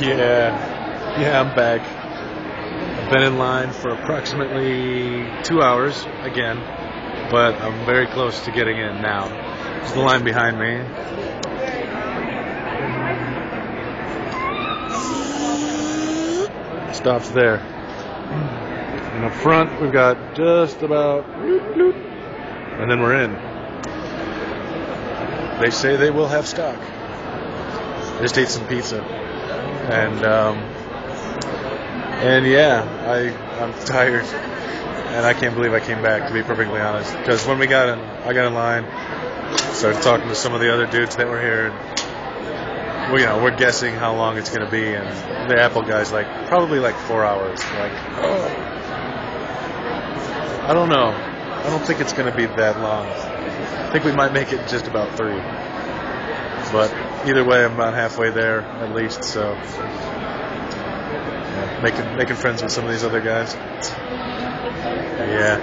Yeah, yeah, I'm back. I've been in line for approximately two hours again, but I'm very close to getting in now. There's the line behind me. Stops there. In the front, we've got just about, and then we're in. They say they will have stock. Just ate some pizza, and um, and yeah, I I'm tired, and I can't believe I came back. To be perfectly honest, because when we got in, I got in line, started talking to some of the other dudes that were here. And, well, you know, we're guessing how long it's going to be, and the Apple guy's like probably like four hours. Like, oh, I don't know. I don't think it's going to be that long. I think we might make it just about three. But either way, I'm about halfway there at least. So yeah, making making friends with some of these other guys. Yeah.